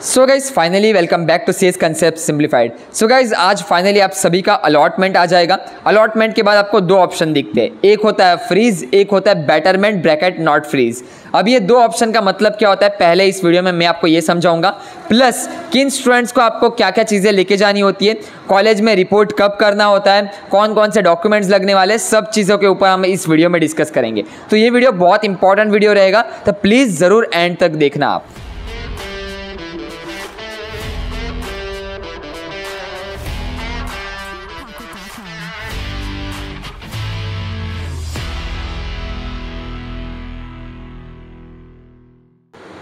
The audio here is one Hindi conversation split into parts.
So guys finally welcome back to CS concept simplified so guys आज फाइनली आप सभी का अलॉटमेंट आ जाएगा। अलॉटमेंट के बाद आपको दो ऑप्शन दिखते हैं। एक होता है फ्रीज एक होता है बेटरमेंट ब्रैकेट नॉट फ्रीज अब ये दो ऑप्शन का मतलब क्या होता है? पहले इस वीडियो में मैं आपको ये समझाऊँगा। प्लस किन स्टूडेंट्स को आपको क्या क्या चीज़ें लेके जानी होती है? कॉलेज में रिपोर्ट कब करना होता है? कौन कौन से डॉक्यूमेंट्स लगने वाले सब चीज़ों के ऊपर हम इस वीडियो में डिस्कस करेंगे। तो ये वीडियो बहुत इंपॉर्टेंट वीडियो रहेगा। तो प्लीज़ ज़रूर एंड तक देखना आप।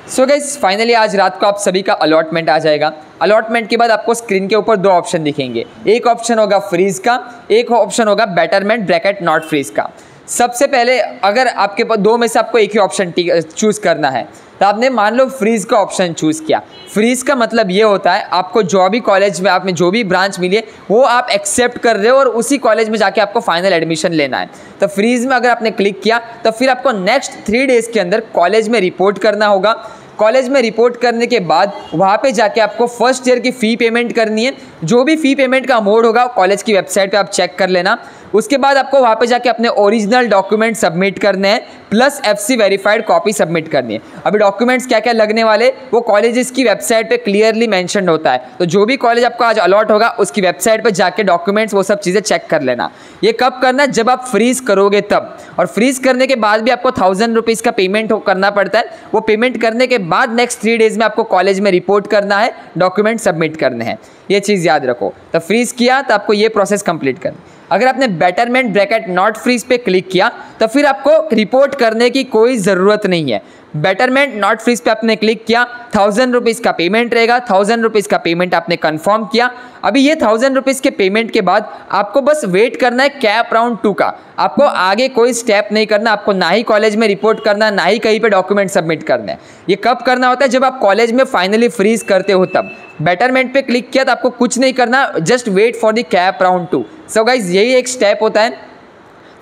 सो गाइज़ फाइनली आज रात को आप सभी का अलॉटमेंट आ जाएगा। अलॉटमेंट के बाद आपको स्क्रीन के ऊपर दो ऑप्शन दिखेंगे। एक ऑप्शन होगा फ्रीज का, एक ऑप्शन होगा बेटरमेंट ब्रैकेट नॉट फ्रीज का। सबसे पहले अगर आपके पास दो में से आपको एक ही ऑप्शन चूज़ करना है तो आपने मान लो फ्रीज का ऑप्शन चूज़ किया। फ्रीज का मतलब ये होता है, आपको जो भी कॉलेज में आप में जो भी ब्रांच मिली है, वो आप एक्सेप्ट कर रहे हो और उसी कॉलेज में जाके आपको फाइनल एडमिशन लेना है। तो फ्रीज में अगर आपने क्लिक किया तो फिर आपको नेक्स्ट थ्री डेज़ के अंदर कॉलेज में रिपोर्ट करना होगा। कॉलेज में रिपोर्ट करने के बाद वहाँ पे जाके आपको फ़र्स्ट ईयर की फ़ी पेमेंट करनी है। जो भी फ़ी पेमेंट का अमाउंट होगा कॉलेज की वेबसाइट पे आप चेक कर लेना। उसके बाद आपको वहाँ पे जाके अपने ओरिजिनल डॉक्यूमेंट सबमिट करने हैं plus F C verified copy submit करनी है। अभी डॉक्यूमेंट्स क्या क्या लगने वाले, वो कॉलेजेस की वेबसाइट पे क्लियरली मेंशन होता है। तो जो भी कॉलेज आपको आज अलॉट होगा, उसकी वेबसाइट पे जाके डॉक्यूमेंट्स वो सब चीज़ें चेक कर लेना। ये कब करना है? जब आप फ्रीज करोगे तब। और फ्रीज करने के बाद भी आपको थाउज़ेंड रुपीज़ का पेमेंट करना पड़ता है। वो पेमेंट करने के बाद नेक्स्ट थ्री डेज़ में आपको कॉलेज में रिपोर्ट करना है डॉक्यूमेंट सबमिट करने हैं। ये चीज़ याद रखो। तो फ्रीज किया तो आपको ये प्रोसेस कंप्लीट करना। अगर आपने बेटरमेंट ब्रैकेट नॉट फ्रीज पे क्लिक किया तो फिर आपको रिपोर्ट करने की कोई ज़रूरत नहीं है। बेटरमेंट नॉट फ्रीज पे आपने क्लिक किया थाउज़ेंड रुपीज़ का पेमेंट रहेगा थाउज़ेंड रुपीज़ का पेमेंट आपने कंफर्म किया। अभी ये थाउज़ेंड रुपीज़ के पेमेंट के बाद आपको बस वेट करना है कैप राउंड टू का। आपको आगे कोई स्टेप नहीं करना, आपको ना ही कॉलेज में रिपोर्ट करना, ना ही कहीं पे डॉक्यूमेंट सबमिट करना है। ये कब करना होता है? जब आप कॉलेज में फाइनली फ्रीज करते हो तब। बेटरमेंट पे क्लिक किया तो आपको कुछ नहीं करना just wait for the CAP round two so guys यही एक स्टेप होता है।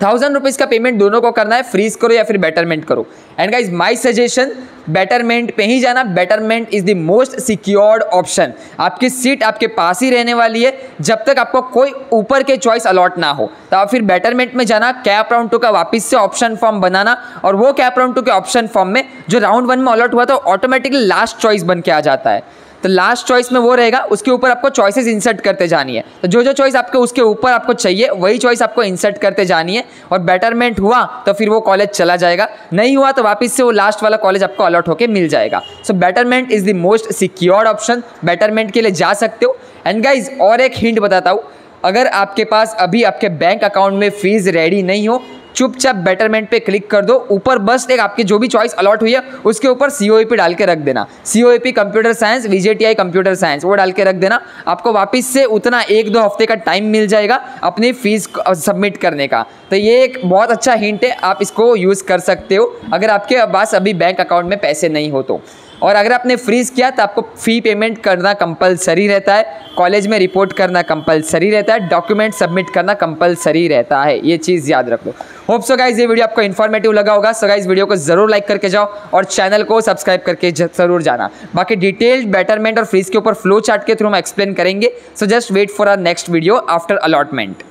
थाउज़ेंड रुपीज़ का पेमेंट दोनों को करना है फ्रीज करो या फिर बेटरमेंट करो। And guys my suggestion betterment पे ही जाना। Betterment is the most secured option आपकी सीट आपके पास ही रहने वाली है। जब तक आपको कोई ऊपर के चॉइस अलॉट ना हो। तो आप फिर बेटरमेंट में जाना कैप राउंड टू का वापस से ऑप्शन फॉर्म बनाना और वो कैप राउंड टू के ऑप्शन फॉर्म में जो राउंड वन में अलॉट हुआ था ऑटोमेटिकली लास्ट चॉइस बन के आ जाता है। तो लास्ट चॉइस में वो रहेगा, उसके ऊपर आपको चॉइसेस इंसर्ट करते जानी है। तो जो जो चॉइस आपको, उसके ऊपर आपको चाहिए, वही चॉइस आपको इंसर्ट करते जानी है। और बेटरमेंट हुआ तो फिर वो कॉलेज चला जाएगा। नहीं हुआ तो वापस से वो लास्ट वाला कॉलेज आपको अलॉट होकर मिल जाएगा। So betterment is the most secured option betterment के लिए जा सकते हो। एंड गाइज़ और एक हिंट बताता हूँ। अगर आपके पास अभी आपके बैंक अकाउंट में फ़ीस रेडी नहीं हो चुपचाप बेटरमेंट पे क्लिक कर दो। ऊपर बस एक आपकी जो भी चॉइस अलॉट हुई है, उसके ऊपर सी डाल के रख देना। C computer science VJTI computer science वो डाल के रख देना। आपको वापस से उतना एक दो हफ़्ते का टाइम मिल जाएगा अपनी फ़ीस सबमिट करने का। तो ये एक बहुत अच्छा हिंट है, आप इसको यूज़ कर सकते हो, अगर आपके पास अभी बैंक अकाउंट में पैसे नहीं हो तो। और अगर आपने फ्रीज़ किया तो आपको फ़ी पेमेंट करना कंपलसरी रहता है। कॉलेज में रिपोर्ट करना कंपलसरी रहता है। डॉक्यूमेंट सबमिट करना कंपलसरी रहता है। ये चीज़ याद रखो। होप सो गाइज़ ये वीडियो आपको इन्फॉर्मेटिव लगा होगा। सो गाइज़ वीडियो को ज़रूर लाइक करके जाओ और चैनल को सब्सक्राइब करके ज़रूर जाना। बाकी डिटेल्ड बेटरमेंट और फ्रीज के ऊपर फ्लो चार्ट के थ्रू हम एक्सप्लेन करेंगे। So just wait for our next video after allotment